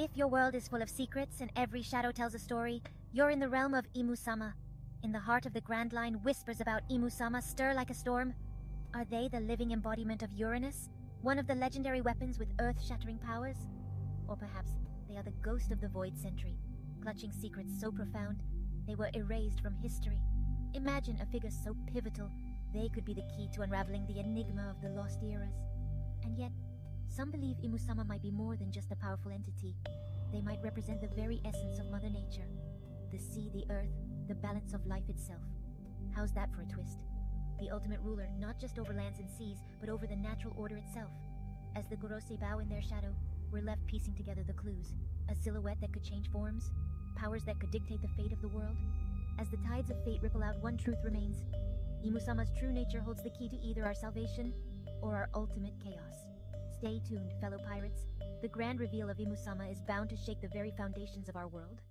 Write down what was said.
If your world is full of secrets and every shadow tells a story, you're in the realm of Imusama. In the heart of the Grand Line, whispers about Imusama stir like a storm. Are they the living embodiment of Uranus? One of the legendary weapons with earth shattering powers? Or perhaps they are the ghost of the Void Century, clutching secrets so profound they were erased from history. Imagine a figure so pivotal, they could be the key to unraveling the enigma of the lost eras. And yet, some believe Imusama might be more than just a powerful entity. They might represent the very essence of Mother Nature the sea, the earth, the balance of life itself. How's that for a twist? The ultimate ruler, not just over lands and seas, but over the natural order itself. As the Gorosei bow in their shadow, we're left piecing together the clues. A silhouette that could change forms, powers that could dictate the fate of the world. As the tides of fate ripple out, one truth remains. Imusama's true nature holds the key to either our salvation or our ultimate chaos. Stay tuned, fellow pirates. The grand reveal of Imusama is bound to shake the very foundations of our world.